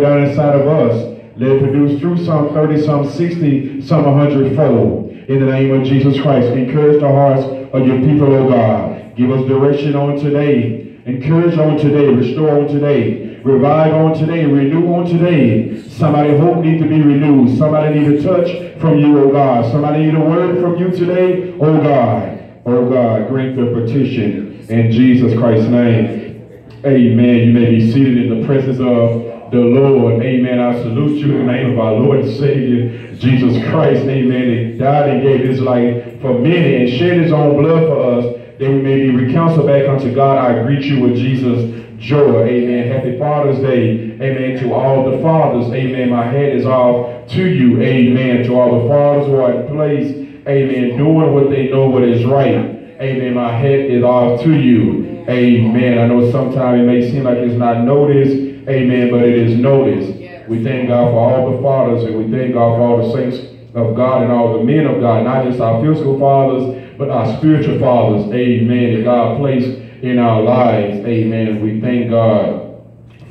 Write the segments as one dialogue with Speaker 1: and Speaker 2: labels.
Speaker 1: down inside of us. Let it produce through some 30, some 60, some 100 fold. In the name of Jesus Christ, encourage the hearts of your people, oh God. Give us direction on today. Encourage on today. Restore on today. Revive on today. Renew on today. Somebody hope need to be renewed. Somebody need a touch from you, oh God. Somebody need a word from you today, oh God. Oh God, grant the petition in Jesus Christ's name. Amen. You may be seated in the presence of the Lord. Amen. I salute you in the name of our Lord and Savior, Jesus Christ. Amen. He died and gave his life for many and shed his own blood for us that we may be reconciled back unto God. I greet you with Jesus' joy. Amen. Happy Father's Day. Amen. To all the fathers. Amen. My head is off to you. Amen. To all the fathers who are in place. Amen. Doing what they know what is right. Amen. My head is off to you. Amen. I know sometimes it may seem like it's not noticed. Amen. But it is noticed. We thank God for all the fathers and we thank God for all the saints of God and all the men of God, not just our physical fathers, but our spiritual fathers. Amen. That God placed in our lives. Amen. We thank God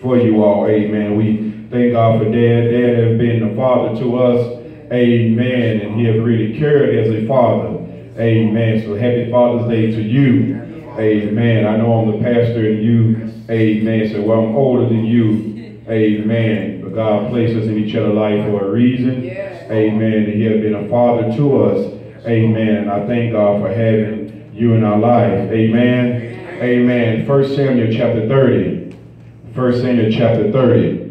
Speaker 1: for you all. Amen. We thank God for Dad. Dad has been a father to us. Amen. And he has really cared as a father. Amen. So happy Father's Day to you. Amen. I know I'm the pastor and you. Amen. So well, I'm older than you. Amen. But God placed us in each other's life for a reason. Amen. And he has been a father to us. Amen. And I thank God for having you in our life. Amen. Amen. First Samuel chapter 30. First Samuel chapter 30.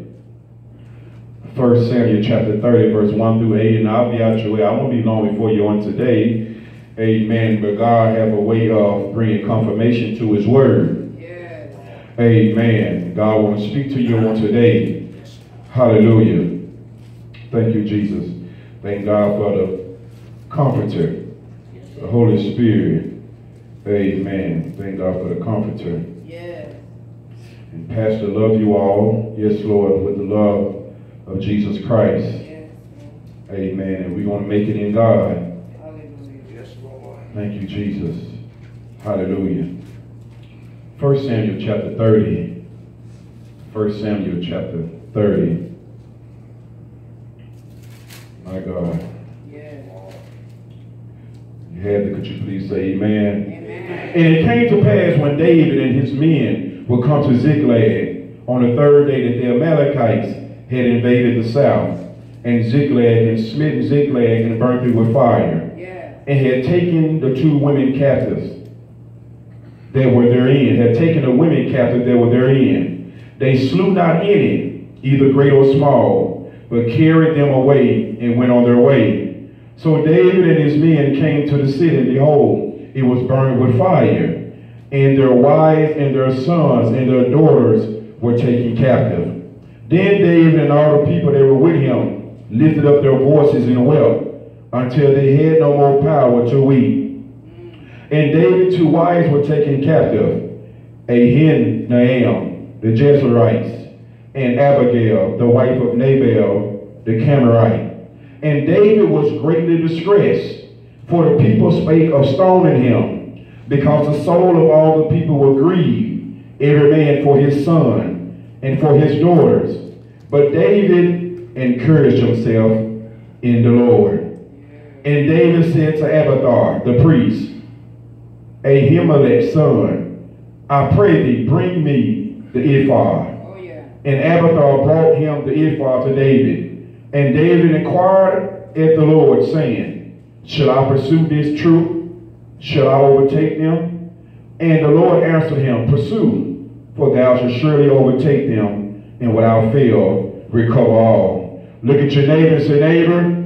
Speaker 1: First Samuel chapter 30, verse 1 through 8. And I'll be out your way. I won't be long before you on today. Amen. But God have a way of bringing confirmation to his word.
Speaker 2: Yes.
Speaker 1: Amen. God want to speak to you on today. Hallelujah. Thank you, Jesus. Thank God for the comforter, the Holy Spirit. Amen. Thank God for the comforter.
Speaker 2: Yes.
Speaker 1: And Pastor, love you all. Yes, Lord, with the love of Jesus Christ.
Speaker 2: Yes.
Speaker 1: Amen. And we're going to make it in God.
Speaker 2: Hallelujah.
Speaker 3: Yes, Lord.
Speaker 1: Thank you, Jesus. Hallelujah. First Samuel chapter 30. First Samuel chapter 30. My God.
Speaker 2: Yes.
Speaker 1: You had it. Could you please say amen?
Speaker 2: Amen.
Speaker 1: And it came to pass when David and his men would come to Ziklag on the third day that the Amalekites had invaded the south, and Ziklag and smitten Ziklag and burnt it with fire. And had taken the two women captives that were therein, had taken the women captive that were therein. They slew not any, either great or small, but carried them away and went on their way. So David and his men came to the city, and behold, it was burned with fire, and their wives and their sons and their daughters were taken captive. Then David and all the people that were with him lifted up their voices and wept until they had no more power to weep. And David's two wives were taken captive, Ahinoam, the Jezreelites, and Abigail, the wife of Nabal, the Carmelite. And David was greatly distressed, for the people spake of stoning him, because the soul of all the people were grieved, every man for his son and for his daughters. But David encouraged himself in the Lord. And David said to Abiathar, the priest, Ahimelech's son, I pray thee, bring me the ephod.
Speaker 2: Oh, yeah.
Speaker 1: And Abiathar brought him the ephod to David. And David inquired at the Lord, saying, Shall I pursue this troop? Shall I overtake them? And the Lord answered him, Pursue, for thou shalt surely overtake them, and without fail recover all. Look at your neighbor and say, Neighbor,
Speaker 2: Neighbor,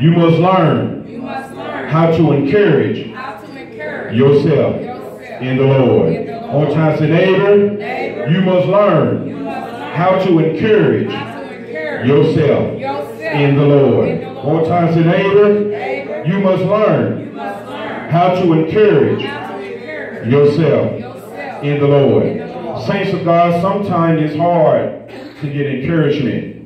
Speaker 1: you must learn
Speaker 2: you must learn
Speaker 1: how to encourage
Speaker 2: how to encourage
Speaker 1: yourself
Speaker 2: yourself
Speaker 1: in the Lord.
Speaker 2: In the Lord.
Speaker 1: Time, say, Neighbor,
Speaker 2: Neighbor,
Speaker 1: you must learn
Speaker 2: you must learn
Speaker 1: how to encourage
Speaker 2: how to encourage
Speaker 1: yourself
Speaker 2: yourself
Speaker 1: in the Lord.
Speaker 2: In the Lord.
Speaker 1: One time, say, neighbor,
Speaker 2: Neighbor,
Speaker 1: you must learn
Speaker 2: you must learn
Speaker 1: how to encourage
Speaker 2: how to encourage
Speaker 1: yourself
Speaker 2: yourself
Speaker 1: in the
Speaker 2: In the Lord.
Speaker 1: Saints of God, sometimes it's hard to get encouragement.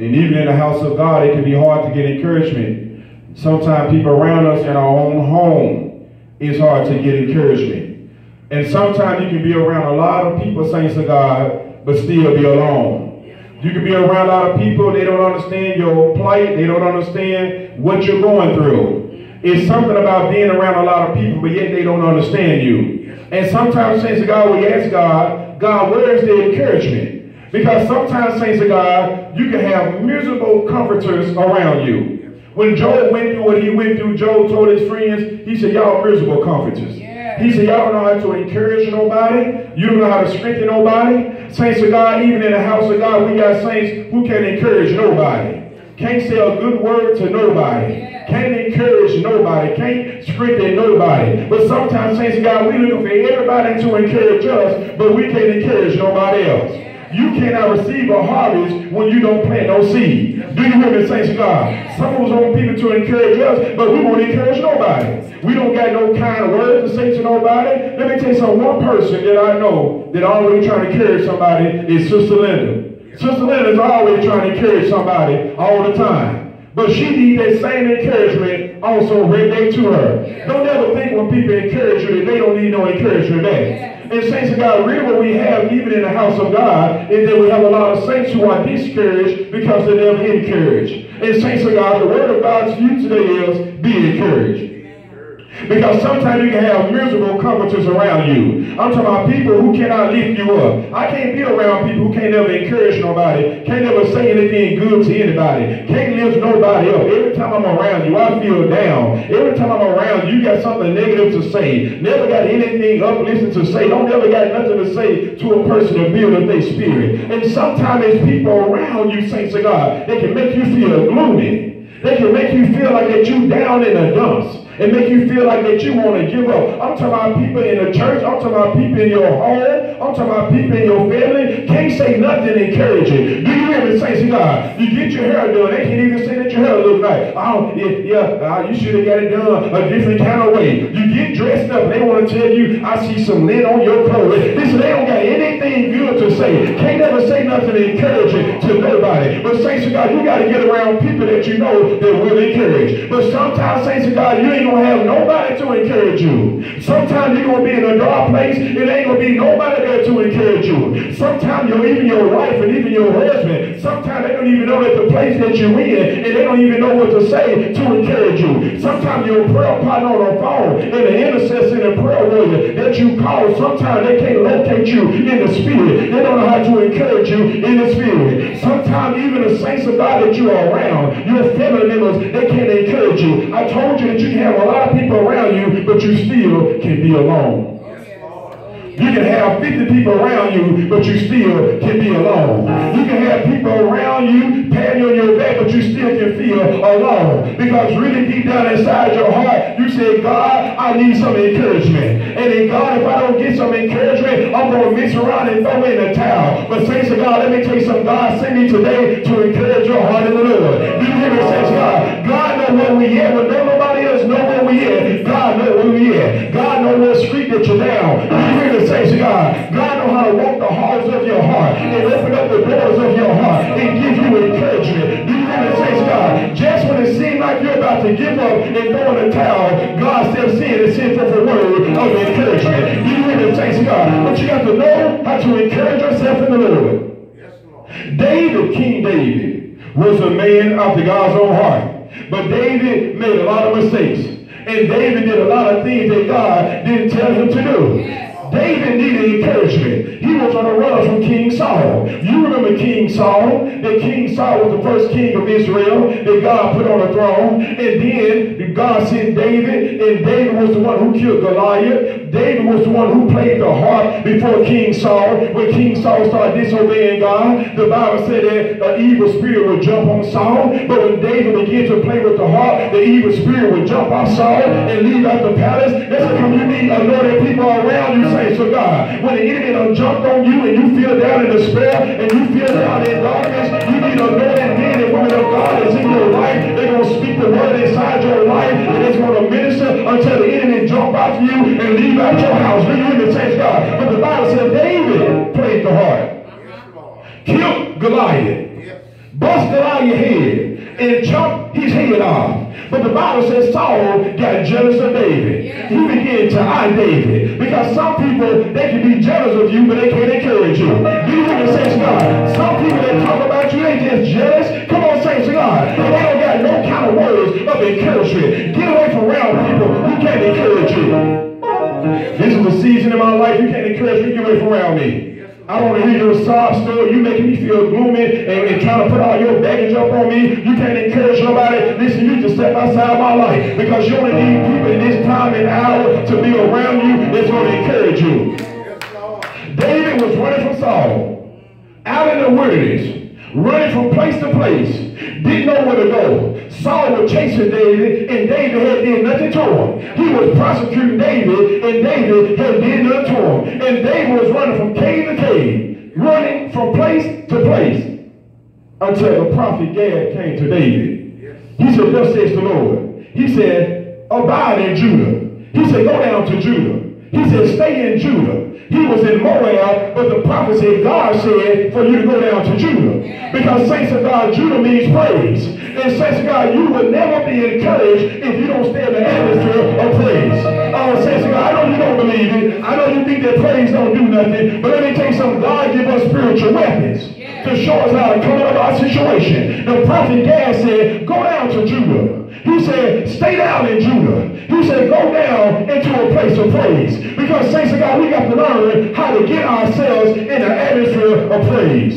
Speaker 1: And even in the house of God, it can be hard to get encouragement. Sometimes people around us in our own home, it's hard to get encouragement. And sometimes you can be around a lot of people, saints of God, but still be alone. You can be around a lot of people, they don't understand your plight, they don't understand what you're going through. It's something about being around a lot of people, but yet they don't understand you. And sometimes, saints of God, we ask God, God, where is the encouragement? Because sometimes, saints of God, you can have miserable comforters around you. When Job went through what he went through, Job told his friends, he said, y'all miserable comforters.
Speaker 2: Yeah.
Speaker 1: He said, y'all don't know how to encourage nobody. You don't know how to strengthen nobody. Saints of God, even in the house of God, we got saints who can't encourage nobody. Can't say a good word to nobody.
Speaker 2: Yeah.
Speaker 1: Can't encourage nobody. Can't strengthen nobody. But sometimes, saints of God, we looking for everybody to encourage us, but we can't encourage nobody else. You cannot receive a harvest when you don't plant no seed. Do you hear me, saints of God? Some of us want people to encourage us, but we won't encourage nobody. We don't got no kind words to say to nobody. Let me tell you something. One person that I know that always trying to encourage somebody is Sister Linda. Sister Linda's always trying to encourage somebody all the time. But she needs that same encouragement also relate to her. Don't ever think when people encourage you that they don't need no encouragement back. And saints of God, really what we have even in the house of God is that we have a lot of saints who are discouraged because they're never encouraged. And saints of God, the word of God to you today is be encouraged. Because sometimes you can have miserable comforters around you. I'm talking about people who cannot lift you up. I can't be around people who can't ever encourage nobody, can't ever say anything good to anybody, can't lift nobody up. Every time I'm around you, I feel down. Every time I'm around you, you got something negative to say. Never got anything uplifting to say. Don't ever got nothing to say to a person to build up their spirit. And sometimes there's people around you, saints of God, they can make you feel gloomy. They can make you feel like that you down in the dumps and make you feel like that you want to give up. I'm talking about people in the church. I'm talking about people in your home. I'm talking about people in your family. Can't say nothing encouraging. Do you hear me say, God, you get your hair done. They can't even say that your hair looks nice. Oh, yeah, yeah uh, you should have got it done a different kind of way. You get dressed up. They want to tell you, I see some lint on your clothes. Listen, they don't got anything good to say. Can't ever say nothing encouraging to nobody. But saints of God, you got to get around people that you know that will encourage. But sometimes, saints of God, you ain't to have nobody to encourage you. Sometimes you're to be in a dark place. It ain't to be nobody there to encourage you. Sometimes you're even your wife and even your husband. Sometimes they don't even know that the place that you're in and they don't even know what to say to encourage you. Sometimes your prayer partner on the phone and the intercessor and the prayer warrior that you call, sometimes they can't locate you in the spirit. They don't know how to encourage you in the spirit. Sometimes even the saints of God that you are around, your family members, they can't encourage you. I told you that you can have a lot of people around you, but you still can be alone. You can have 50 people around you, but you still can be alone. You can have people around you patting you on your back, but you still can feel alone. Because really deep down inside your heart, you say, God, I need some encouragement. And in God, if I don't get some encouragement, I'm going to mix around and throw in the towel. But saints to God, let me tell you something. God sent me today to encourage your heart in the Lord. You hear me, of God? God know where we at, but we at. God know where we at. God know what street that you're down. Do you hear me, saints of God? God know how to walk the halls of your heart and open up the doors of your heart and give you encouragement. Do you hear me, saints God? Just when it seems like you're about to give up and throw in the towel, God steps in and sends forth a word of encouragement. Do you hear me, saints God? But you got to know how to encourage yourself in the Lord. David, King David, was a man after God's own heart. But David made a lot of mistakes. And David did a lot of things that God didn't tell him to do. David needed encouragement. He was on a run from King Saul. You remember King Saul? That King Saul was the first king of Israel that God put on the throne. And then God sent David, and David was the one who killed Goliath. David was the one who played the harp before King Saul. When King Saul started disobeying God, the Bible said that an evil spirit would jump on Saul. But when David began to play with the harp, the evil spirit would jump off Saul and leave out the palace. That's how you need anointed people around you, saints of God. When the enemy done jumped on you and you feel down in despair and you feel down in darkness, you need anointed men and women of God that's in your life. They're going to speak the word inside your life and it's going to minister until the enemy jump out you and leave out your house. Do you hear me, saints of God? But the Bible said David played the harp, killed Goliath, bust Goliath's head, and chopped his head off. But the Bible says Saul got jealous of David. He began to eye David. Because some people, they can be jealous of you, but they can't encourage you. Do you hear the saints God? Some people that talk about you, they just jealous. Come on, saints of God. They don't got no kind of words of encouragement. Get away from around people who can't encourage you. This is a season in my life you can't encourage me. Get away from around me. I don't want to hear your sob story. You making me feel gloomy and, and trying to put all your baggage up on me. You can't encourage nobody. Listen, you just step outside my life because you only need people in this time and hour to be around you that's going to encourage you. David was running from Saul, out in the wilderness, running from place to place, didn't know where to go. Saul was chasing David, and David had did nothing to him. He was prosecuting David, and David had did him. And David was running from cave to cave, running from place to place, until the prophet Gad came to David. He said, Thus says the Lord. He said, Abide in Judah. He said, Go down to Judah. He said, Stay in Judah. He was in Moab, but the prophet said, God said for you to go down to Judah. Because saints of God, Judah means praise. And saints of God, you will never be encouraged if you don't stay in the atmosphere of praise. Oh, saints of God, don't believe it. I know you think that praise don't do nothing. But let me tell you something. God give us spiritual weapons to show us how to come out of our situation. The prophet Gad said, go down to Judah. He said, stay down in Judah. He said, go down into a place of praise. Because, saints of God, we got to learn how to get ourselves in an atmosphere of praise.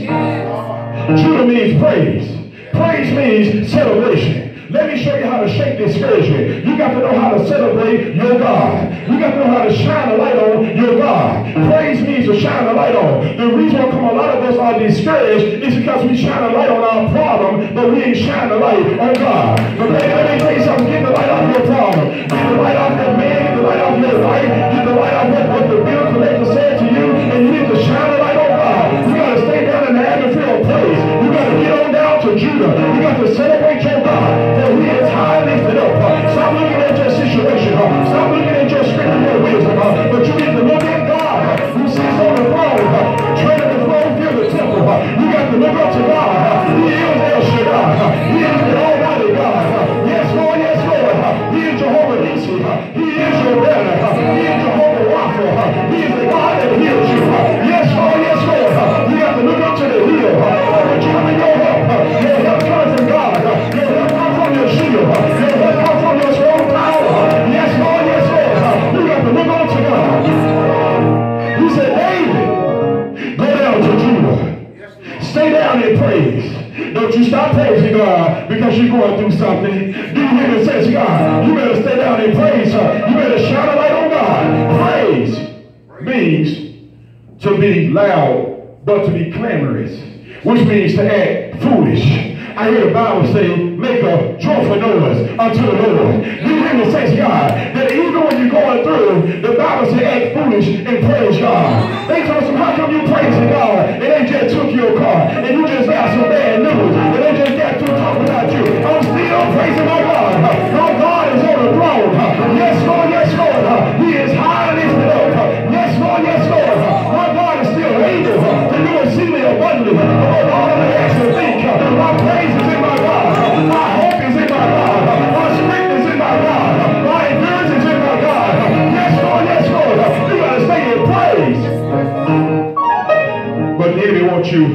Speaker 1: Judah means praise. Praise means celebration. Let me show you how to shake discouragement. You got to know how to celebrate your God. You got to know how to shine a light on your God. Praise means to shine a light on. The reason why come a lot of us are discouraged is because we shine a light on our problem, but we ain't shine a light on God. But let me tell you something. Get the light off your problem. Get the light off that man. Get the light off your life. Get the light off what, what the bill collector said to you. And you need to shine a light on God. You got to stay down in the atmosphere of praise. You got to get on down to Judah. You got to celebrate situation. Stop to act foolish. I hear the Bible say, make a joyful noise unto the Lord. You hear me say, God, that even when you're going through, the Bible says, act foolish and praise God. They told us, how come you praising God and they just took your car and you just got some bad wants you.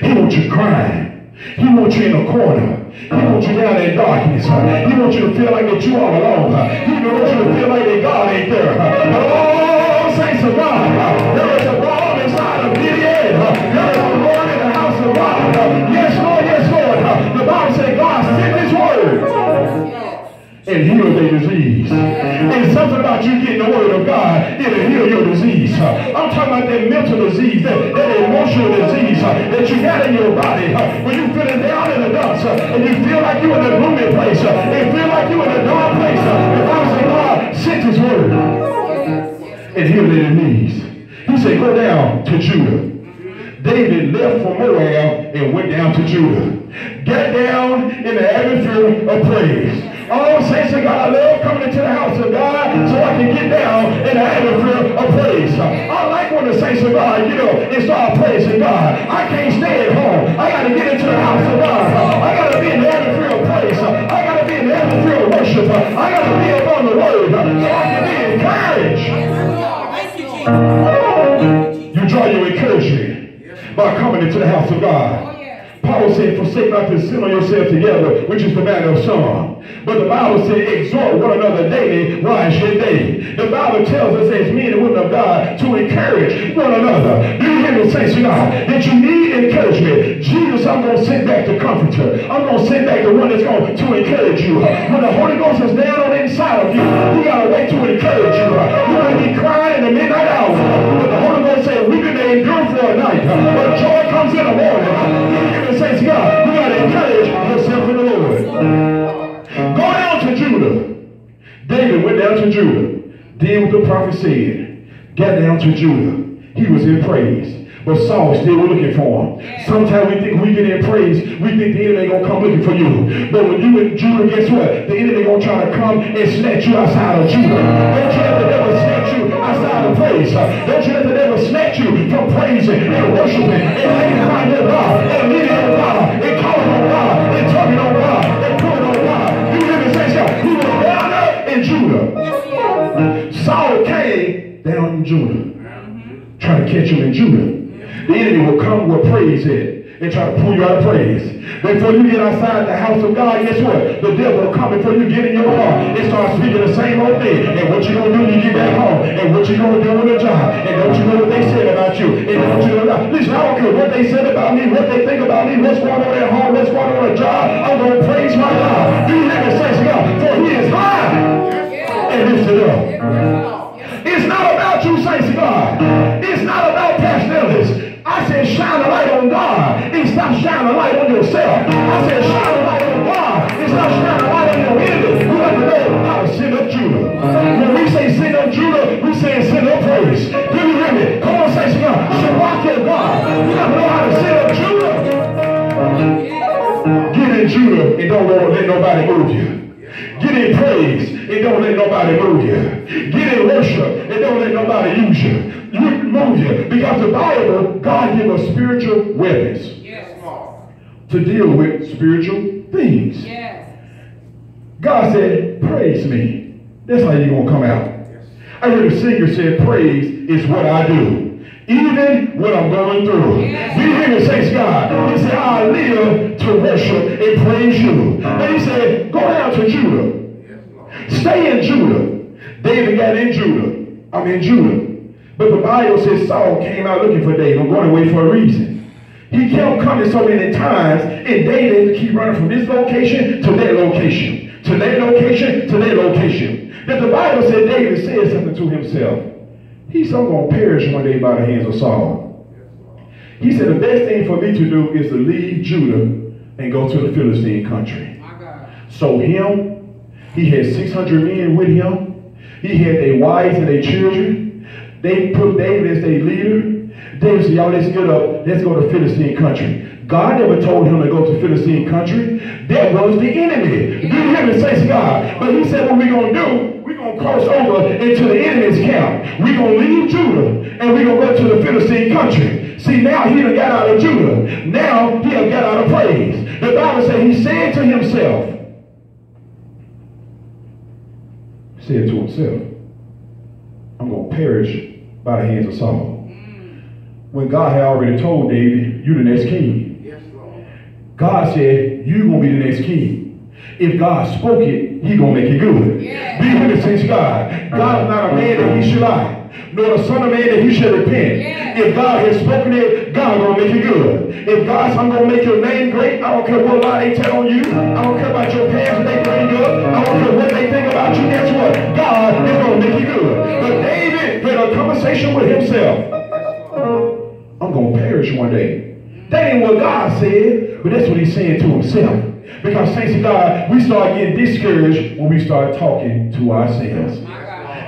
Speaker 1: he wants you crying. He wants you in a corner. He wants you down in darkness. He wants you to feel like that you are alone. He wants you to feel like that God ain't there. But oh, saints of God, there is a balm inside of Gilead. There is a Lord in the house of God. Yes, Lord, yes, Lord. The Bible said God sent his word and their It's something about you getting the word of God, it'll heal your disease. I'm talking about that mental disease, that, that emotional disease uh, that you got in your body. Uh, when you feeling down in the dumps uh, and you feel like you're in a gloomy place and feel like you're in a dark place. The Bible says God sent his word and heal their disease. He said, go down to Judah. David left from Moab and went down to Judah. Get down in the atmosphere of praise. Oh, saints of God, I love coming into the house of God so I can get down in the atmosphere of praise. I like when the saints of God get up and start praising God. I can't stay at home. I got to get into the house of God. I got to be in the atmosphere of praise. I got to be in the atmosphere of worship. I got to be up on the word so I can be encouraged.
Speaker 2: You.
Speaker 1: You draw your encouragement by coming into the house of God. Paul said, forsake not to assemble yourself together, which is the matter of some. But the Bible said, exhort one another daily, while should day. The Bible tells us as men and women of God to encourage one another. Do you hear me say, God, that you need encouragement? Jesus, I'm going to send back the comforter. I'm going to send back the one that's going to encourage you. When the Holy Ghost is down on the inside of you, you got a way to encourage you. You may be crying in the midnight hour, but the Holy Ghost said, weeping may endure for a night, but joy comes in the morning. The Lord. Go down to Judah. David went down to Judah. Did what the prophet said. Got down to Judah. He was in praise. But Saul still looking for him. Sometimes we think we get in praise, we think the enemy gonna come looking for you. But when you in Judah, guess what? The enemy gonna try to come and snatch you outside of Judah. Don't you let the devil snatch you outside of praise. Don't you let the devil snatch you from praising and worshiping and laying behind your God and leaning on God and Judah.
Speaker 2: Yes, yes.
Speaker 1: Saul came down in Judah, trying to catch him in Judah. The enemy will come with praise in and try to pull you out of praise. Before you get outside the house of God, guess what? The devil will come before you get in your car and start speaking the same old thing. And what you gonna do when you get back home? And what you gonna do on the job? And don't you know what they said about you? And don't you know that? Listen, I don't care what they said about me, what they think about me, what's going on at home, what's going on at job. I'm gonna praise my God. Do you hear me say God? For he is high lifted up.
Speaker 2: Yes,
Speaker 1: It's not about you, saints of God. It's not about Ellis. I said shine a light on God and stop shining a light on yourself. I said shine a light on God and stop shining a light on your enemy. You have to know how to send up Judah. When we say send up Judah, we say send up praise. Do you hear me? Come on, saints of God. Shabach your God. You got to know how to send up Judah. Get in Judah and don't let nobody move you. Get in praise and don't let nobody move you. Get in worship and don't let nobody use you. You move you. Because the Bible, God gave us spiritual weapons
Speaker 2: yes.
Speaker 1: to deal with spiritual things.
Speaker 2: Yes.
Speaker 1: God said, praise me. That's how you're going to come out. I heard a singer said, praise is what I do. Even when I'm going through.
Speaker 2: Yes.
Speaker 1: Do you hear me say, God? He said, I live to worship and praise you. And he said, go down to Judah. Stay in Judah. David got in Judah. I'm in Judah. But the Bible says Saul came out looking for David, going away for a reason. He kept coming so many times, and David keep running from this location to that location, to that location, to that location. That the Bible said David said something to himself. He said, I'm going to perish one day by the hands of Saul. He said, the best thing for me to do is to leave Judah and go to the Philistine country. So him, he had 600 men with him. He had their wives and their children. They put David as their leader. David said, y'all, let's get up. Let's go to Philistine country. God never told him to go to Philistine country. That was the enemy. You hear me say God. But he said, what we're going to do, we're going to cross over into the enemy's camp. We're going to leave Judah and we're going to go to the Philistine country. See, now he done got out of Judah. Now he done got out of praise. The Bible says he said to himself, said to himself, I'm going to perish by the hands of Saul. Mm. When God had already told David, you're the next king.
Speaker 3: Yes.
Speaker 1: God said, you're going to be the next king. If God spoke it, he going to make it good.
Speaker 2: Yeah.
Speaker 1: Be here to sense God. God is not a man that he should lie, nor the son of man that he should repent.
Speaker 2: Yeah.
Speaker 1: If God has spoken it, God going to make it good. If God says, I'm going to make your name great, I don't care what lie they tell on you. I don't care about your past they bring up. I don't care what they think about you. Guess what? God is going to make you good. But David had a conversation with himself. I'm going to perish one day. That ain't what God said, but that's what he's saying to himself. Because, saints of God, we start getting discouraged when we start talking to ourselves.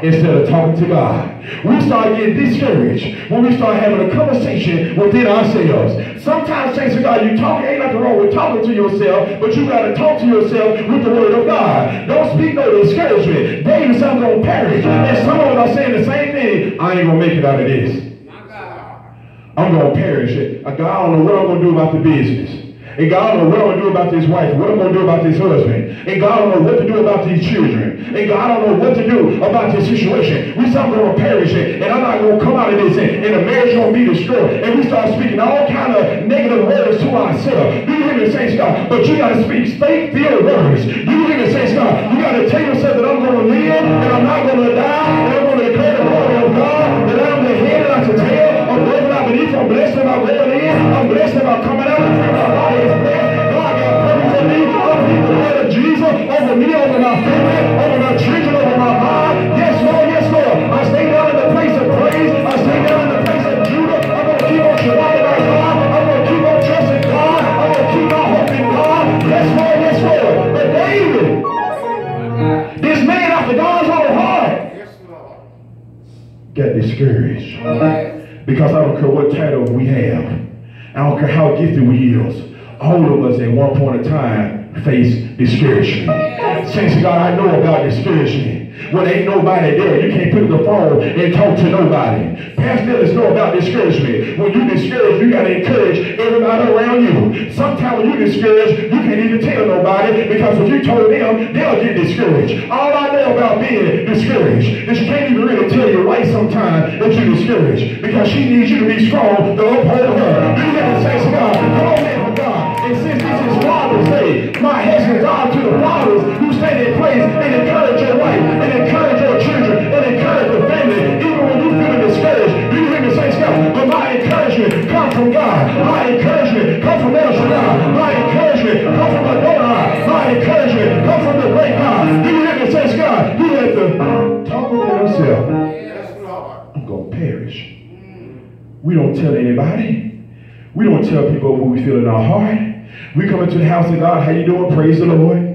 Speaker 1: Instead of talking to God. We start getting discouraged when we start having a conversation within ourselves. Sometimes, thanks to God, you talk, ain't nothing wrong with talking to yourself, but you got to talk to yourself with the word of God. Don't speak no discouragement. David said, I'm going to perish. And some of us are saying the same thing. I ain't going to make it out of this. I'm going to perish. God, I don't know what I'm going to do about the business. And God don't know what I'm going to do about this wife, what I'm going to do about this husband. And God don't know what to do about these children. And God don't know what to do about this situation. We start going to perish and I'm not going to come out of this and, and the marriage going to be destroyed. And we start speaking all kind of negative words to ourselves. You hear me say, God? But you got to speak faith-filled words. You hear me say, God? You got to tell yourself that I'm going to live and I'm not going to die and I'm going to declare the glory of God that I'm the head and not the tail. I'm broken out beneath. I'm blessed if I'm. I'm blessed I'm coming out. Jesus over me, over my family, over my children, over my mind. Yes, Lord, yes, Lord. I stay down in the place of praise. I stay down in the place of Judah. I'm going to keep on surviving our God. I'm going to keep on trusting God. I'm going to keep on hoping God. Yes, Lord, yes, Lord. But David, this man after God's own heart, got discouraged. Because I don't care what title we have. I don't care how gifted we is. All of us at one point in time face discouragement. Saints of God, I know about discouragement. When ain't nobody there, you can't pick up the phone and talk to nobody. Pastor Ellis know about discouragement. When you discouraged, you got to encourage everybody around you. Sometimes when you discouraged, you can't even tell nobody because if you told them, they'll get discouraged. All I know about being discouraged is you can't even really tell your wife sometimes that you're discouraged because she needs you to be strong to uphold her. You got to say, God, come on, man, God. Come from God. My encouragement come from El Shaddai. My encouragement come from Adonai. My encouragement come from the great God. Do you hear me say, Scott? He had to talk with himself. I'm going to perish. We don't tell anybody. We don't tell people what we feel in our heart. We come into the house of God. How you doing? Praise the Lord.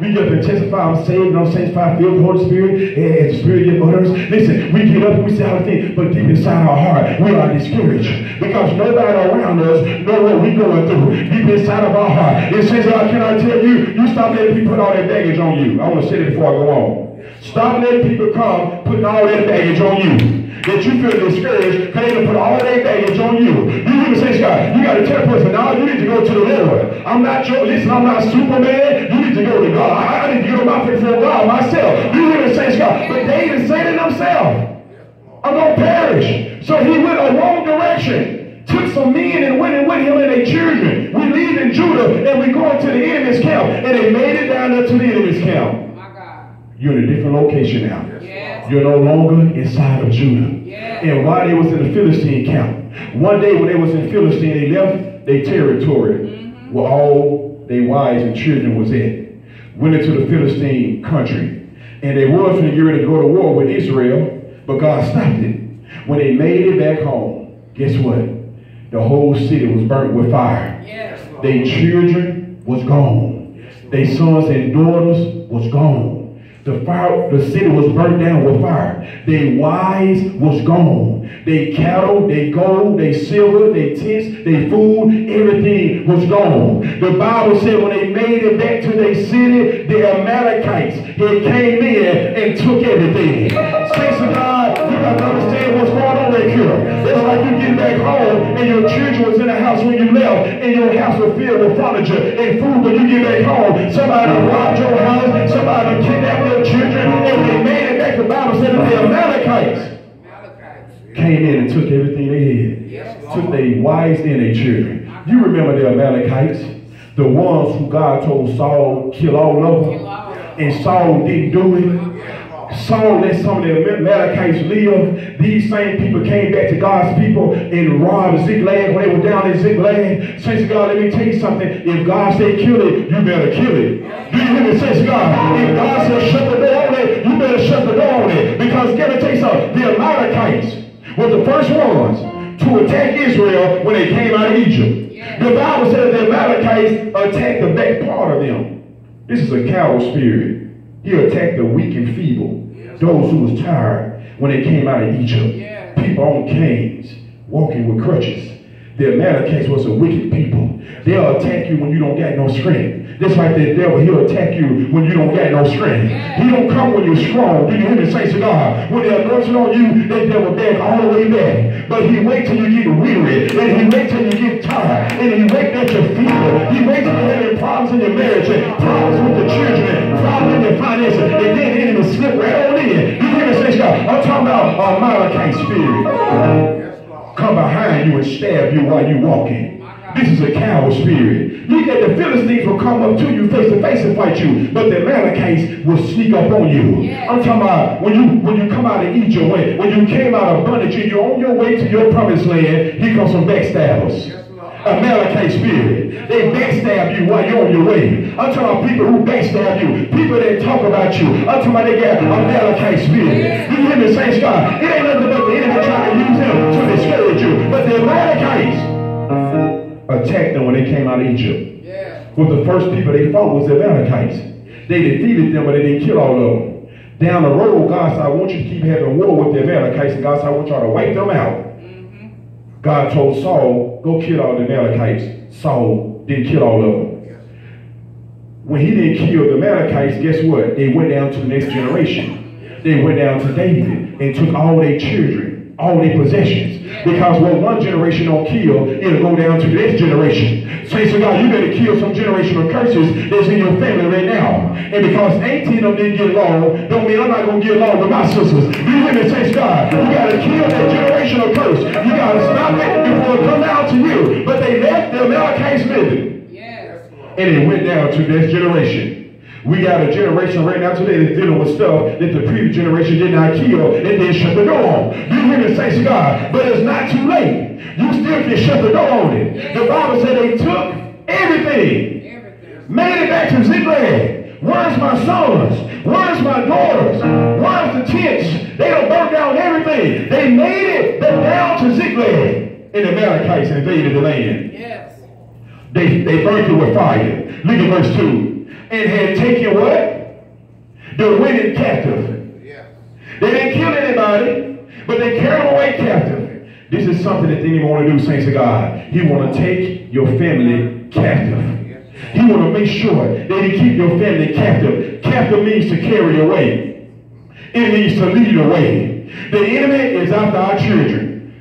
Speaker 1: We get up and testify, I'm saved, and I'm sanctified, filled with the Holy Spirit, and the Spirit gives utterance. Listen, we get up and we say all the things, but deep inside our heart, we are discouraged because nobody around us know what we're going through. Deep inside of our heart. It says, God, can I tell you, you stop letting people put all that baggage on you. I want to say that before I go on. Stop letting people come putting all that baggage on you that you feel discouraged because they put all their baggage on you. You hear say, God, you got to tell a person, now you need to go to the Lord. I'm not your, listen, I'm not Superman. You need to go to God. I, I need to get on my feet for God myself. You hear me say, God, but David said it himself. I'm going to perish. So he went a wrong direction. Took some men and went and with him and their children. We leave in Judah and we go into the enemy's camp. And they made it down there to the enemy's camp. You're in a different location now.
Speaker 2: Yes.
Speaker 1: You're no longer inside of Judah.
Speaker 2: Yes.
Speaker 1: And while they was in the Philistine camp, one day when they was in Philistine, they left their territory mm-hmm. where all their wives and children was in. Went into the Philistine country. And they going to get ready to go to war with Israel, but God stopped it. When they made it back home, guess what? The whole city was burnt with fire.
Speaker 2: Yes.
Speaker 1: Their children was gone. Their sons and daughters was gone. The fire, the city was burnt down with fire. Their wives was gone. Their cattle, their gold, their silver, their tents, their food, everything was gone. The Bible said when they made it back to their city, the Amalekites had came in and took everything. Saints of God, you got to understand what's going on right here. Like you get back home and your children was in the house when you left, and your house was filled with furniture and food. When you get back home, somebody robbed your house, somebody kidnapped your children, and when they made it back, the Bible said that the Amalekites came in and took everything they had. Took their wives and their children. You remember the Amalekites? The ones who God told Saul kill all of them. And Saul didn't do it. Saul let some of the Amalekites live. These same people came back to God's people and robbed Ziklag when they were down in Ziklag. Saints God, let me tell you something. If God said kill it, you better kill it. Do you hear me, saints God? If God said shut the door on it, you better shut the door on it. Because let me tell you something. The Amalekites were the first ones to attack Israel when they came out of Egypt. The Bible says the Amalekites attacked the back part of them. This is a coward spirit. He attacked the weak and feeble. Those who was tired when they came out of Egypt.
Speaker 2: Yeah.
Speaker 1: People on canes, walking with crutches. The Amalekites was a wicked people. They'll attack you when you don't got no strength. Just like the devil, he'll attack you when you don't got no strength. He don't come when you're strong. Do you hear me say to God? When the anointing on you, that devil back all the way back. But he wait till you get weary. And he wait till you get tired. And he wait that you feel. He wait till you're having problems in your marriage and problems with the children problems in your finances. And then the enemy slip right on in. You hear me say to God? I'm talking about Amalekite spirit come behind you and stab you while you're walking. This is a coward spirit. Look at the Philistines will come up to you face to face and fight you, but the Amalekites will sneak up on you.
Speaker 2: Yeah.
Speaker 1: I'm talking about when you when you come out of Egypt, when, when you came out of bondage and you're on your way to your promised land, here comes some backstabbers. Amalekite spirit. They backstab you while you're on your way. I'm talking about people who backstab you. People that talk about you. I'm talking about they got Amalekite spirit. You hear me say, God, it ain't nothing but the enemy trying to use him to you. But the Amalekites attacked them when they came out of Egypt.
Speaker 2: Yeah.
Speaker 1: Well, the first people they fought was the Amalekites. They defeated them, but they didn't kill all of them. Down the road, God said, I want you to keep having war with the Amalekites, and God said, I want y'all to wipe them out. Mm-hmm. God told Saul, go kill all the Amalekites. Saul didn't kill all of them. When he didn't kill the Amalekites, guess what? They went down to the next generation. They went down to David and took all their children, all their possessions. Because what one generation don't kill, it'll go down to the next generation. Say to God, you better kill some generational curses that's in your family right now. And because 18 of them didn't get along, don't mean I'm not going to get along with my sisters. You hear me say, God, you got to kill that generational curse. You got to stop it before it come down to you. But they left the Amalekites living.
Speaker 2: Yes.
Speaker 1: And it went down to this generation. We got a generation right now today that's dealing with stuff that the previous generation did not kill and then shut the door on. You hear me say to God, but it's not too late. You still can shut the door on it. The Bible said they took everything,
Speaker 2: Everything.
Speaker 1: made it back to Ziklag. Where's my sons? Where's my daughters? Where's the tents? They don't burn down everything. They made it back down to Ziklag. And the Amalekites invaded the land.
Speaker 2: Yes.
Speaker 1: They, they burnt it with fire. Look at verse 2. And had taken what? The women captive.
Speaker 3: Yeah.
Speaker 1: They didn't kill anybody, but they carried them away captive. This is something that the enemy want to do, saints of God. He want to take your family captive. He want to make sure that he keep your family captive. Captive means to carry away. It means to lead away. The enemy is after our children.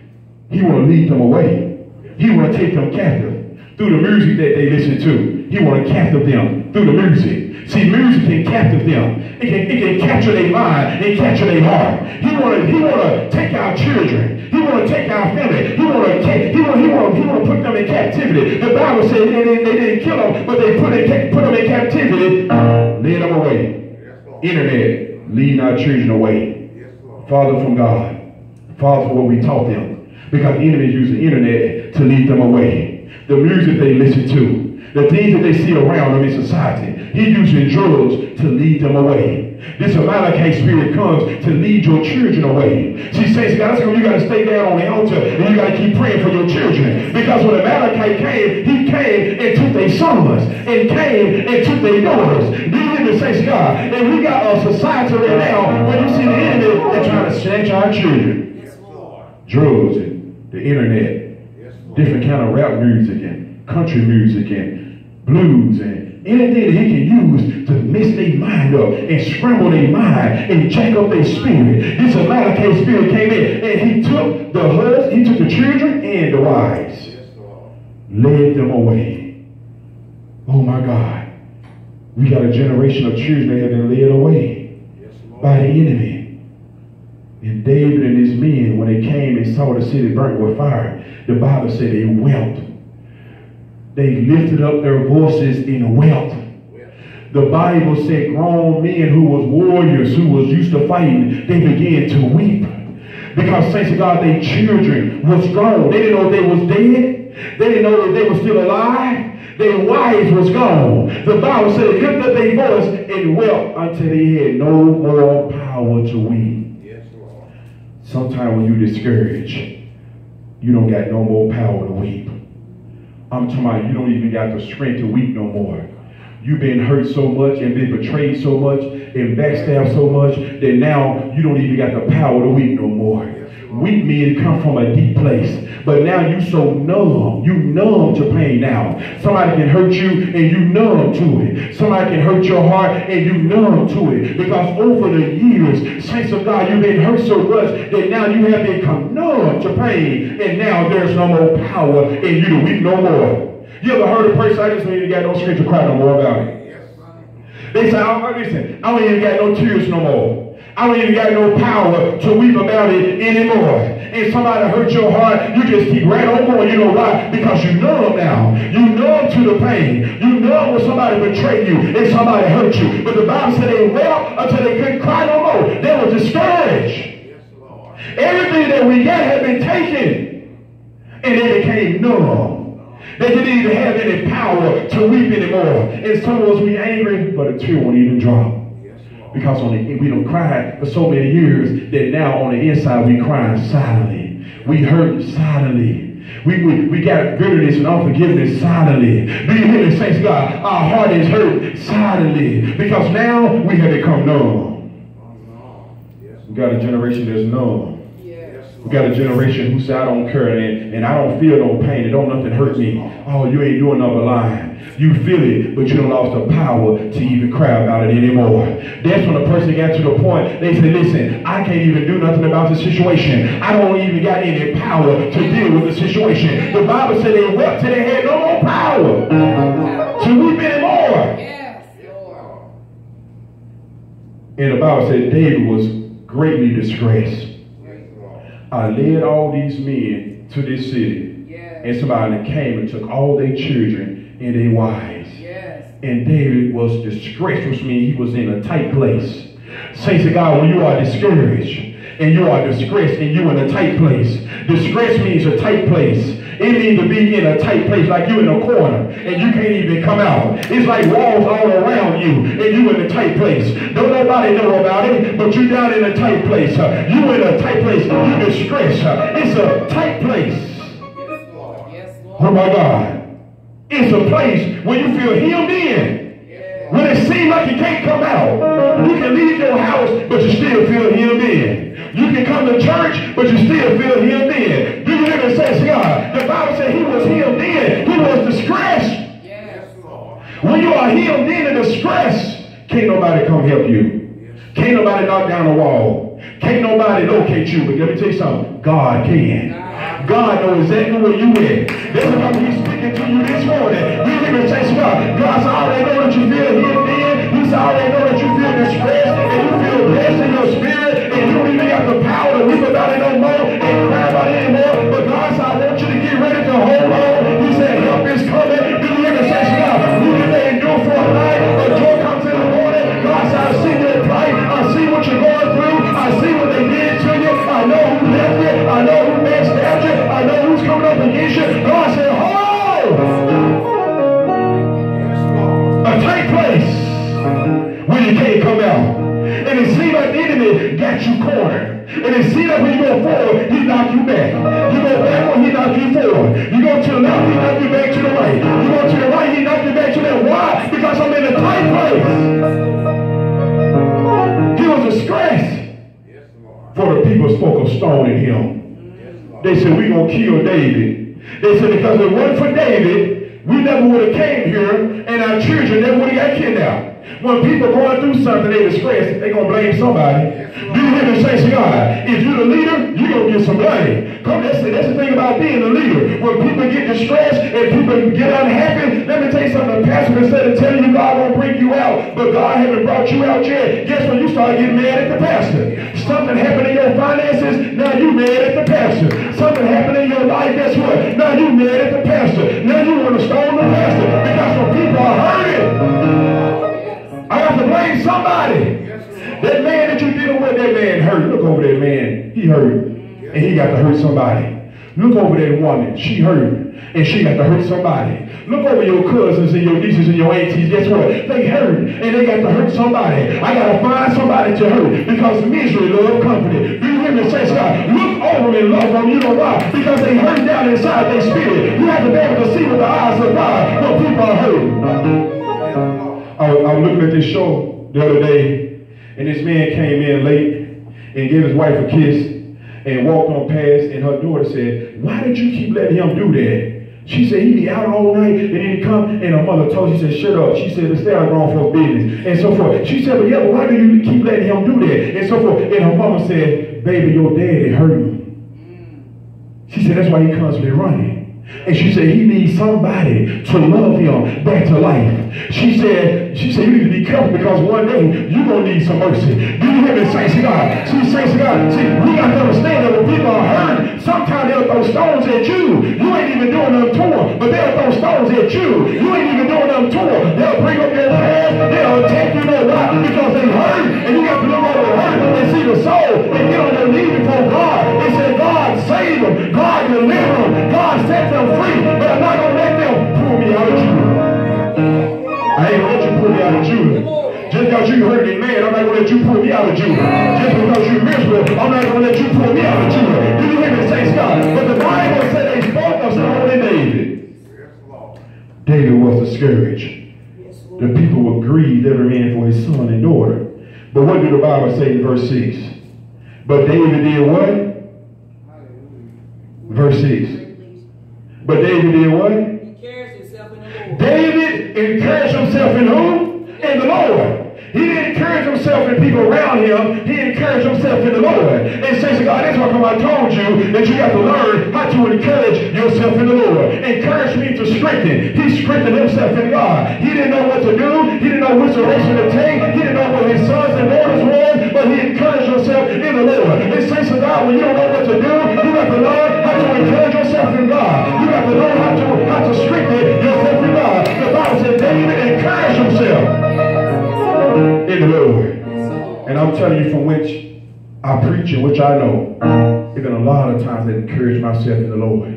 Speaker 1: He want to lead them away. He want to take them captive through the music that they listen to. He want to captive them through the music. See, music can captive them. It can, it can capture their mind and capture their heart. He want to he want to take our children. He want to take our family. He want to he want he want he want to put them in captivity. The Bible says they, didn't- they didn't kill them, but they put put them in captivity, led them away. Internet, leading our children away. Father from God. Father for what we taught them. Because the use the internet to lead them away. The music they listen to. The things that they see around them in society. He using drugs to lead them away. This Amalekite spirit comes to lead your children away. She says, God, that's why you got to stay down on the altar and you got to keep praying for your children. Because when Amalekite came, he came and took their sons and came and took their daughters. Do you hear me, saints, God? And we got a society right now where you see the enemy they're trying to snatch our children.
Speaker 3: Yes,
Speaker 1: drugs and the internet
Speaker 3: Yes,
Speaker 1: different kind of rap music and country music and blues and anything that he can use to mess their mind up and scramble their mind and jack up their spirit. This Amalekite spirit came in and he took the husband, he took the children and the wives, led them away. Oh my God. We got a generation of children that have been led away
Speaker 3: Yes,
Speaker 1: by the enemy. And David and his men, when they came and saw the city burnt with fire, the Bible said they wept. They lifted up their voices in.
Speaker 3: Well,
Speaker 1: The Bible said grown men who was warriors, who was used to fighting, they began to weep. Because thanks to God, their children was gone. They didn't know they was dead. They didn't know if they were still alive. Their wives was gone. The Bible said they up their voice and wept until they had no more power to weep.
Speaker 3: yes, Lord.
Speaker 1: Sometimes when you discouraged, you don't got no more power to weep. I'm talking about you don't even got the strength to weep no more. You've been hurt so much and been betrayed so much and backstabbed so much that now you don't even got the power to weep no more. Weak men come from a deep place. But now you so numb. You numb to pain now. Somebody can hurt you and you numb to it. Somebody can hurt your heart and you numb to it. Because over the years, saints of God, you've been hurt so much that now you have become numb to pain. And now there's no more power in you to weep no more. You ever heard a person, I just ain't got no strength to cry no more about it. They say, I don't, listen, I don't even got no tears no more. I don't even got no power to weep about it anymore. If somebody hurt your heart, you just keep right on going. You know why? Because you numb now. You numb to the pain. You numb when somebody betrayed you and somebody hurt you. But the Bible said they wept until they couldn't cry no more. They were discouraged. Everything that we got had been taken. And they became numb. They didn't even have any power to weep anymore. And some of us, we angry, but a tear won't even drop. Because on the, we don't cry for so many years that now on the inside we crying silently. We hurt silently. We, we, we got bitterness and unforgiveness silently. Do you hear me, saints God? Our heart is hurt silently. Because now we have become numb. We got a generation that's numb. We got a generation who say, I don't care and, and I don't feel no pain and don't nothing hurt me. Oh, you ain't doing another lying. You feel it, but you don't lost the power to even cry about it anymore. That's when a person got to the point, they say, listen, I can't even do nothing about the situation. I don't even got any power to deal with the situation. The Bible said they wept till they had no more power to weep anymore.
Speaker 2: Yes, Lord.
Speaker 1: And the Bible said David was greatly distressed. I led all these men to this city.
Speaker 2: Yes.
Speaker 1: And somebody came and took all their children and their wives.
Speaker 2: Yes.
Speaker 1: And David was distressed, which means he was in a tight place. Say to God, when you are discouraged and you are distressed and you are in a tight place, distress means a tight place. It means to be in a tight place like you in a corner and you can't even come out. It's like walls all around you and you in a tight place. Don't nobody know about it, but you down in a tight place. You in a tight place. You distressed. Uh, It's a tight place. Oh my God. It's a place where you feel hemmed in. When it seems like you can't come out. You can leave your house, but you still feel hemmed in. You can come to church, but you still feel hemmed distressed, can't nobody come help you. Can't nobody knock down the wall. Can't nobody locate you. But let me tell you something. God can. God knows exactly where you at. That's why he's speaking to you this morning. You me say, God, God said, I already know that you feel hemmed in. He said, I already know that you feel distressed go forward, he knock you back. You go backward, he knock you forward. You go to the left, he knock you back to the right. You go to the right, he knock you back to the left. Why? Because I'm in a tight place. He was disgraced. For the people spoke of stoning him. They said, we're going to kill David. They said, because if it wasn't for David, we never would have came here, and our children never would have got kidnapped. When people going through something, they distressed, they going to blame somebody. Do you hear me say, God, if you're the leader, you're going to get some blame. Come, that's the, that's the thing about being a leader. When people get distressed and people get unhappy, let me tell you something. The pastor instead of telling you God to bring you out, but God haven't brought you out yet, guess when you start getting mad at the pastor? Something happened in your finances, now you mad at the pastor. Something happened in your life, guess what? Now you mad at the pastor. Now you want to stone the pastor because when people are hurting, I got to blame somebody. That man that you're dealing with, that man hurt. Look over that man. He hurt. And he got to hurt somebody. Look over that woman. She hurt. And she got to hurt somebody. Look over your cousins and your nieces and your aunties. Guess what? They hurt. And they got to hurt somebody. I got to find somebody to hurt. Because misery love company. Do you hear me say, God? Look over and love them. You know why? Because they hurt down inside their spirit. You have to be able to see with the eyes of God when people are hurt. This show the other day, and this man came in late and gave his wife a kiss and walked on past, and her daughter said, Why did you keep letting him do that? She said, he be out all night, and then he come, and her mother told her, she said, shut up. She said, stay out grown for business, and so forth. She said, but yeah, why do you keep letting him do that? And so forth. And her mama said, baby, your daddy hurt you. She said, that's why he constantly running. And she said, he needs somebody to love him back to life. She said, she said, you need to be careful because one day you're going to need some mercy. Do you hear me? Saints to God. See, saints to God. See, we got to understand that when people are hurt, sometimes they'll throw stones at you. You ain't even doing them to them, but they'll throw stones at you. You ain't even doing them to them. They'll bring up your past. They'll attack you, know why? Because they hurt. And you got to look over the hurt they see the soul and get on their knees before God and say, God, save them. God, deliver out of Judah. Just because you hurt me, man, I'm not gonna let you pull me out of Judah. Just because you're miserable, I'm not gonna let you pull me out of Judah. Do you hear me? Say God. But the Bible said they spoke of stoning David. David was discouraged. The people were grieved every man for his son and daughter. But what did the Bible say in verse 6? But David did what? Verse 6. But David did what?
Speaker 3: He carries himself in the Lord.
Speaker 1: David encouraged himself in who? In the Lord. He didn't encourage himself in people around him. He encouraged himself in the Lord. And says to God, that's why I told you that you got to learn how to encourage yourself in the Lord. Encourage me to strengthen. He strengthened himself in God. He didn't know what to do. He didn't know which direction to take. He didn't know what his sons and daughters were, but he encouraged himself in the Lord. It says to God, when you don't know what to do, you got to learn how to encourage yourself in God. You got to learn how to, how to strengthen yourself in God. The Bible said David encouraged himself in the Lord. And I'm telling you from which I preach and which I know, there's been a lot of times that encourage myself in the Lord.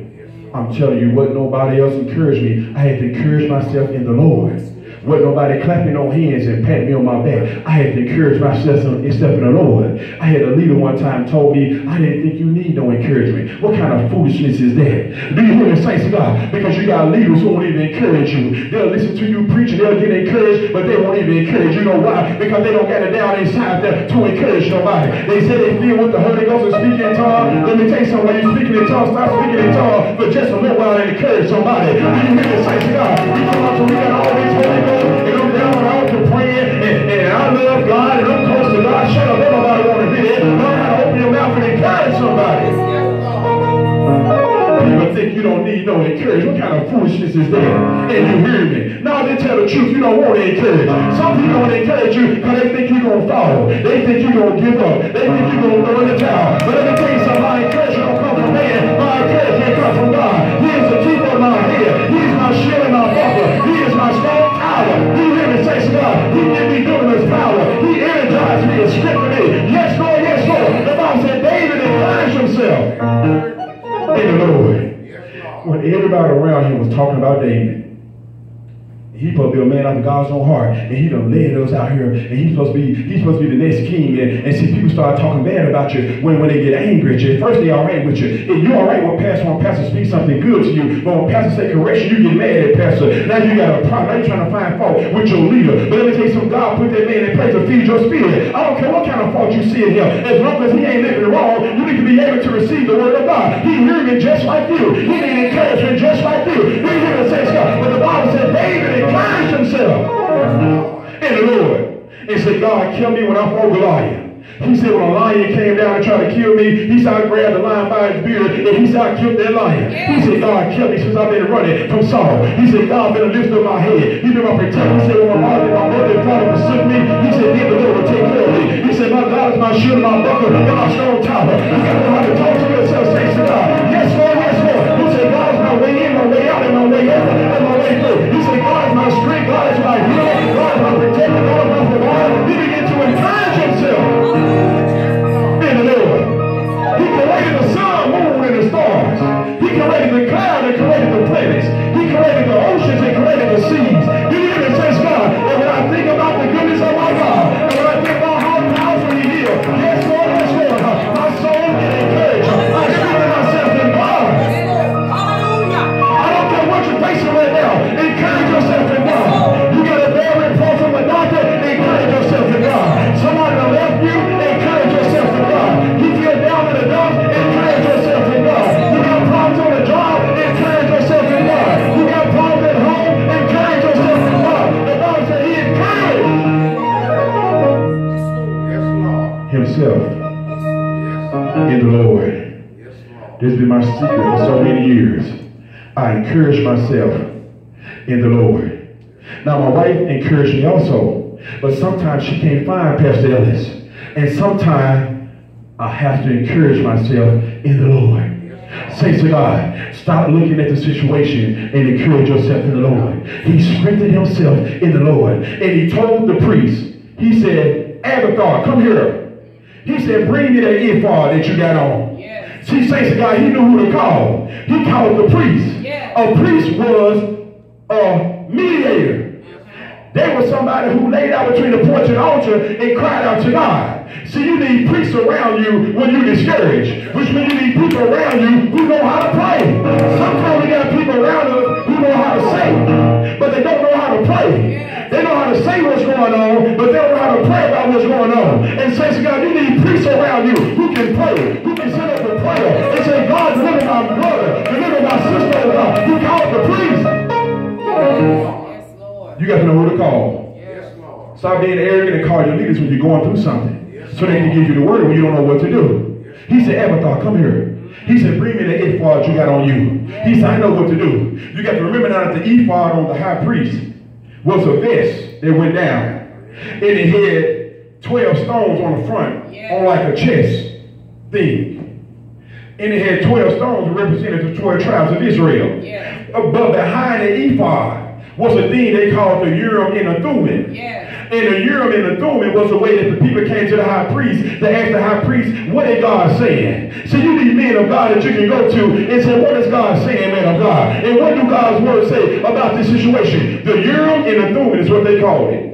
Speaker 1: I'm telling you, what nobody else encouraged me, I had to encourage myself in the Lord. What nobody clapping on hands and patting me on my back. I had to encourage myself in in the Lord. I had a leader one time told me, I didn't think you need no encouragement. What kind of foolishness is that? Do you hear me, saints God? Because you got leaders who won't even encourage you. They'll listen to you preach and they'll get encouraged, but they won't even encourage you. Know why? Because they don't get it down inside them to encourage nobody. They say they feel with the Holy Ghost and speak in tongues. Let me tell you something. When you're speaking in tongues, stop speaking in tongues for just a little while and encourage somebody. Do you hear me, saints God? You know what? So we got all these Holy and I'm down altar praying and, I love God and I'm close to God. Shut up. Everybody want to hear that. Learn how to open your mouth and encourage somebody. People think you don't need no encouragement. What kind of foolishness is that? And you hear me. No, they tell the truth. You don't want to. Some people don't encourage you they think you're going to fall. They think you're going to give up. They think you're going to throw in the towel. But you encouragement man. My encouragement comes from God. He is the keeper of my head. He is my shield and my buckler. He is my strong tower. You hear me God. He give me dunamis power. He energized me and strengthened me. Yes, Lord. Yes, Lord. The Bible said David encouraged himself in the Lord. when everybody around him was talking about David. He supposed to be a man after God's own heart, and he done led us out here, and he's supposed to be he's supposed to be the next king. And, and see, people start talking bad about you when, when they get angry at you. First they all right with you. And you all right when pastor when pastor speaks something good to you, but when pastor say correction, you get mad at pastor. Now you got a problem. Now you trying to find fault with your leader. But let me tell you something, God put that man in place to feed your spirit. I don't care what kind of fault you see in him. As long as he ain't living wrong, you need to be able to receive the word of God. He hears me just like you. He need encouragement just like you. We hear the same stuff. But the himself in the Lord. And said, God, kill me when I fought Goliath. He said, when a lion came down and tried to kill me, he said, I grabbed the lion by his beard, and he said, I killed that lion. He said, God, kill me since I've been running from Saul. He said, God, been lift up my head. He been my protector. He said, when my mother, my mother and father forsook me, he said, then the Lord will take care of me. He said, my God is my shield my buckler and my strong tower. You got to know how to talk to yourself, say to God, yes, Lord, yes, Lord. He said, God is my way in, my way out, and my way over, and my way through. He God is my strength, God is my God God. He began to himself in the. He created the sun, moon, and the stars. He created the cloud and created the planets. He created the oceans and created the seas. myself in the Lord. This be my secret for so many years. I encourage myself in the Lord. Now my wife encouraged me also, but sometimes she can't find Pastor Ellis. And sometimes I have to encourage myself in the Lord. Say to God, stop looking at the situation and encourage yourself in the Lord. He strengthened himself in the Lord. And he told the priest, he said, Abiathar, come here. He said, bring me that ephod that you got on.
Speaker 3: Yes.
Speaker 1: See, saints of God, he knew who to call. He called the priest.
Speaker 3: Yeah.
Speaker 1: A priest was a mediator. They were somebody who laid out between the porch and altar and cried out to God. See, you need priests around you when you're discouraged, which means you need people around you who know how to pray. Sometimes we got people around us who know how to sing, but they don't know how to pray. They know how to say what's going on, but they don't know how to pray about what's going on. And says God, you need priests around you who can pray, who can set up a prayer and say, God, deliver my brother, deliver my sister, oh God. You call the priest. You got to know who to call. Stop being arrogant and call your leaders when you're going through something. So they can give you the word when you don't know what to do. He said, Abiathar, come here. He said, bring me the ephod you got on you. He said, I know what to do. You got to remember now that the ephod on the high priest was a vest that went down. And it had 12 stones on the front,
Speaker 3: Yeah.
Speaker 1: on like a chest thing. And it had 12 stones that represented the 12 tribes of Israel.
Speaker 3: Yeah.
Speaker 1: But behind the ephod was a thing they called the Urim and the Thummim.
Speaker 3: Yes.
Speaker 1: And the Urim and the Thummim was the way that the people came to the high priest to ask the high priest, what is God saying? So you need men of God that you can go to and say, what is God saying, man of God? And what do God's word say about this situation? The Urim and the Thummim is what they called it.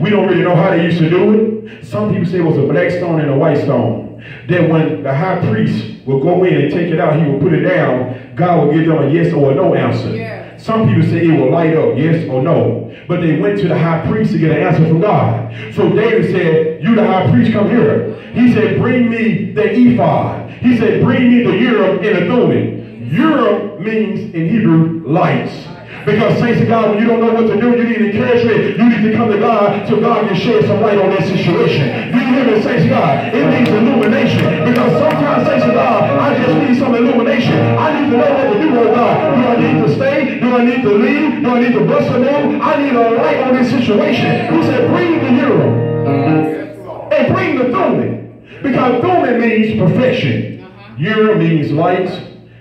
Speaker 1: We don't really know how they used to do it. Some people say it was a black stone and a white stone. That when the high priest will go in and take it out, he will put it down. God will give them a yes or a no answer.
Speaker 3: Yeah.
Speaker 1: Some people say it will light up, yes or no. But they went to the high priest to get an answer from God. So David said, You, the high priest, come here. He said, Bring me the ephod. He said, Bring me the Urim and Thummim. Urim means in Hebrew lights. Because saints of God, when you don't know what to do, you need encouragement. You need to come to God so God can shed some light on that situation. You hear me, saints of God? It needs illumination. Because sometimes, of God, I just need some illumination. I need to know what to do, oh God. Do I need to stay? Do I need to leave? Do I need to bust a move? I need a light on this situation. He said, bring the
Speaker 2: Lord.
Speaker 1: and bring the Thummim. Because Thummim means perfection. Uh-huh. Urim means light.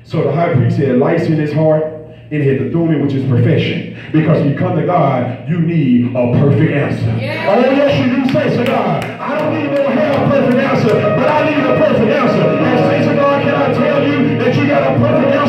Speaker 1: So the high priest had lights in his heart. And he had the Thummim, which is perfection. Because when you come to God, you need a perfect answer.
Speaker 3: Yeah.
Speaker 1: Oh, yes, you do say to God. I don't need no have a perfect answer, but I need a perfect answer. And say to God, can I tell you that you got a perfect answer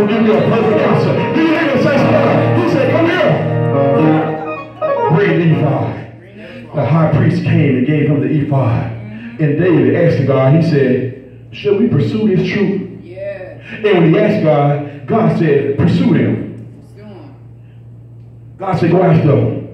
Speaker 1: will give you a perfect answer. Do you hear me say to God? He said, come here. Bring the. The high priest came and gave him the ephod. And David asked God, he said, should we pursue this truth?
Speaker 3: Yeah.
Speaker 1: And when he asked God, God said, pursue them. God said, go after them.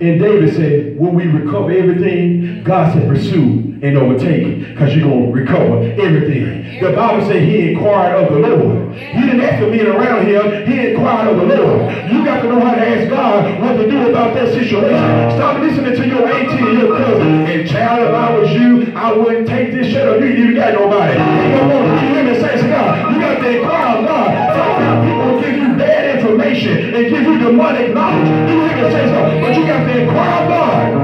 Speaker 1: And David said, when we recover everything, God said, pursue and overtake because you're going to recover everything. The Bible said he inquired of the Lord. He didn't ask for being around him. He inquired of the Lord. You got to know how to ask God what to do about that situation. Stop listening to your auntie and your cousin. And child, if I was you, I wouldn't take this shit up. You even got nobody. You want to hear me say. You got to inquire of God. Sometimes people give you bad information and give you demonic knowledge. You hear me say so. But you got to inquire of God.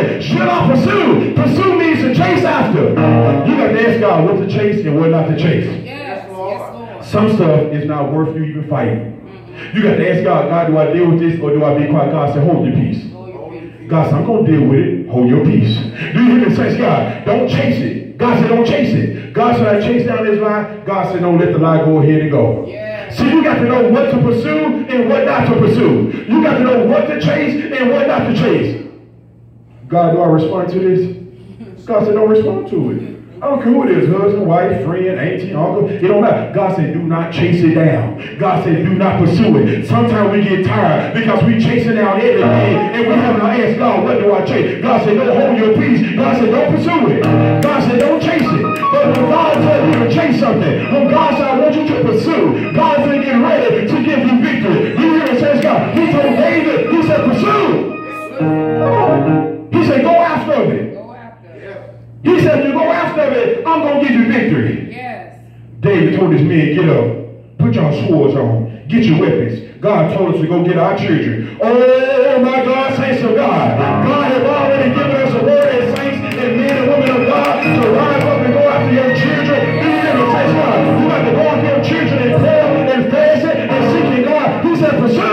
Speaker 1: Situation? Should I pursue? Pursue means to chase after. You got to ask God what to chase and what not to chase.
Speaker 3: Yes. Yes, Lord.
Speaker 1: Some stuff is not worth you even fighting. Mm-hmm. You got to ask God, God, do I deal with this or do I be quiet? God said, hold your peace.
Speaker 3: Lord, your peace.
Speaker 1: God said, I'm going to deal with it. Hold your peace. Do you hear me say, God, don't chase it. God said, don't chase it. God said, I chase down this lie. God said, don't let the lie go ahead and go.
Speaker 3: Yeah.
Speaker 1: See, you got to know what to pursue and what not to pursue. You got to know what to chase and what not to chase. God, do I respond to this? God said, don't respond to it. I don't care who it is, husband, wife, friend, auntie, uncle. It don't matter. God said, do not chase it down. God said, do not pursue it. Sometimes we get tired because we chasing down everything and we haven't asked God, what do I chase? God said, don't hold your peace. God said, don't pursue it. God said, don't chase it. But when God tells you to chase something, when God said, I want you to pursue, going to get ready to give you victory. You hear it says God. He told David, he said, pursue. He said, go after it.
Speaker 3: Go after. it.
Speaker 1: He said, you go after it, I'm going to give you victory.
Speaker 3: Yes.
Speaker 1: David told his men, get up, put your swords on, get your weapons. God told us to go get our children. Oh my God, saints of God. God has already given us a word as saints and men and women of God to rise up and go after your children. You hear me, saints of God. You got to go after your children in prayer and fasting and seeking God. He said, pursue.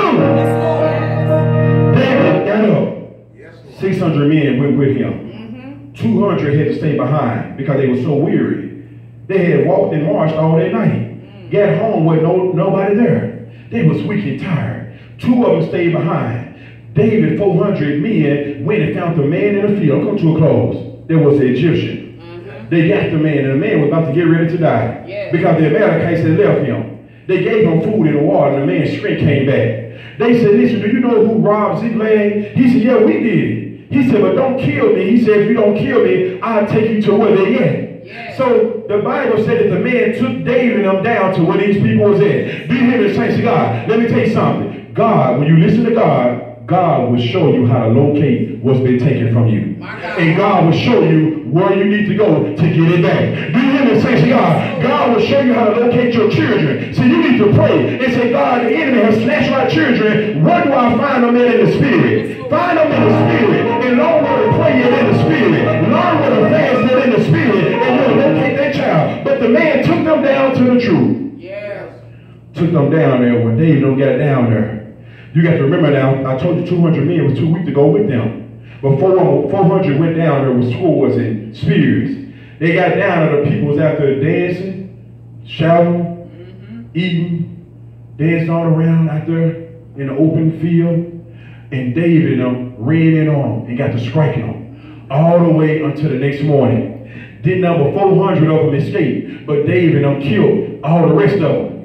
Speaker 1: 600 men went with him.
Speaker 3: Mm-hmm.
Speaker 1: 200 had to stay behind because they were so weary. They had walked and marched all that night. Got home with no nobody there. They was weak and tired. Two of them stayed behind. David, 400 men, went and found the man in the field. Come to a close. There was the Egyptian.
Speaker 3: Mm-hmm.
Speaker 1: They got the man, and the man was about to get ready to die.
Speaker 3: Yeah.
Speaker 1: Because the Amalekites had left him. They gave him food and water, and the man's strength came back. They said, listen, do you know who robbed Ziklag? He said, yeah, we did. He said, but don't kill me. He said, if you don't kill me, I'll take you to where they at.
Speaker 3: Yeah.
Speaker 1: So the Bible said that the man took David and them down to where these people was at. Do you hear me, saints of God? Let me tell you something. God, when you listen to God, God will show you how to locate what's been taken from you.
Speaker 3: God.
Speaker 1: And God will show you where you need to go to get it back. Do you hear me, saints of God? God will show you how to locate your children. So you need to pray and say, God, the enemy has snatched my children. Where do I find them in, the spirit? Find them in the spirit. And learn where to pray it in the spirit. Learn where to fast it in the spirit. And you'll locate that child. But the man took them down to the truth
Speaker 3: Yes.
Speaker 1: took them down there when David don't get down there. You got to remember now, I told you 200 men was too weak to go with them. But 400 400 went down there with swords and spears. They got down there, the people was out there dancing, shouting, mm-hmm. eating, dancing all around out there in the open field. And David and them ran in on them and got to striking them all the way until the next morning. Did number 400 of them escape, but David and them killed all the rest of them.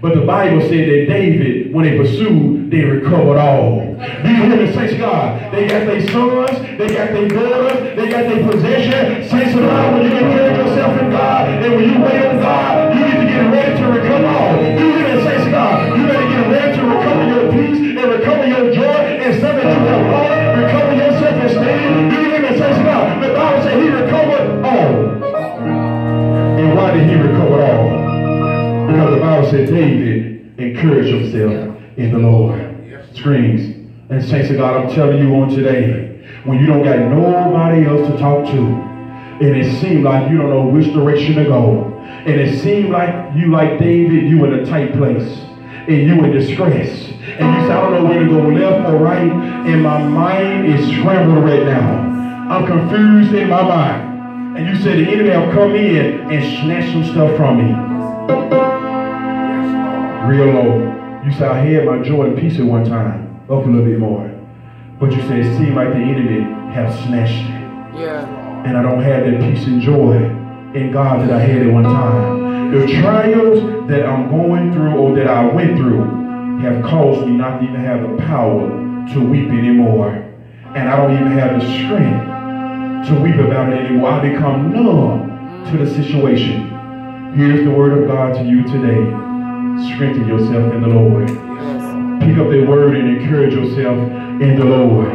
Speaker 1: But the Bible said that David, when they pursued, they recovered all. You hear me, saints of God? They got their sons, they got their daughters, they got their possession. Saints of God, when you encourage yourself in God, and when you wait on God, you need to get ready to recover all. You hear me, saints of God? You better get ready to recover your peace and recover your joy and that you have lost. Recover your self-esteem. You hear me, saints of God? The Bible said he recovered all. And why did he recover all? Because the Bible said David encouraged himself in the Lord. Screams. And saints of God, I'm telling you on today, when you don't got nobody else to talk to, and it seemed like you don't know which direction to go, and it seemed like you like David, you in a tight place, and you in distress, and you say, I don't know where to go left or right, and my mind is scrambled right now. I'm confused in my mind. And you said the enemy have come in and snatched some stuff from me. Real low. You said I had my joy and peace at one time. Up a little bit more. But you said it seemed like the enemy have snatched it.
Speaker 3: Yeah.
Speaker 1: And I don't have that peace and joy in God that I had at one time. The trials that I'm going through or that I went through have caused me not to even have the power to weep anymore. And I don't even have the strength to weep about it anymore. I become numb to the situation. Here's the word of God to you today. Strengthen yourself in the
Speaker 2: Lord.
Speaker 1: Pick up that word and encourage yourself in the Lord.